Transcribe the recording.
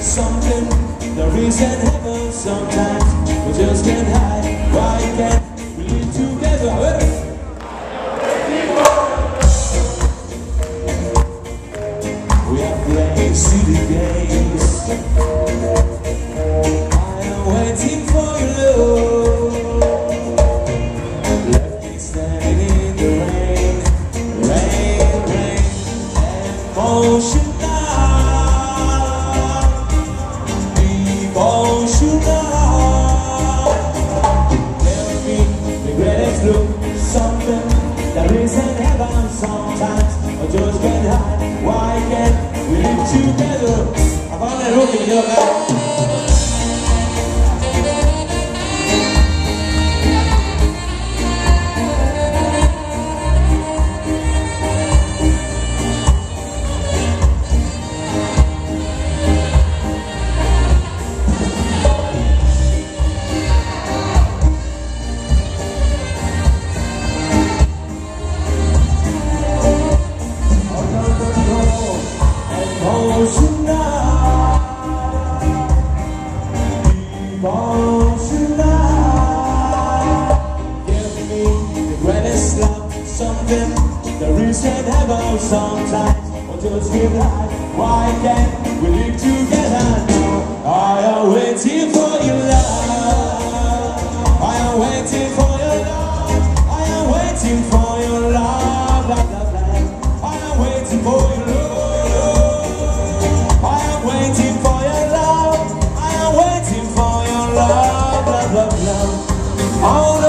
Something there is in heaven sometimes we just can't hide. Why can't we live together? We are playing city games. Sometimes. I just can't. Why can't we live together? Aparte del último, quiero acá. Something there is in heaven sometimes. Or just give life Why can't All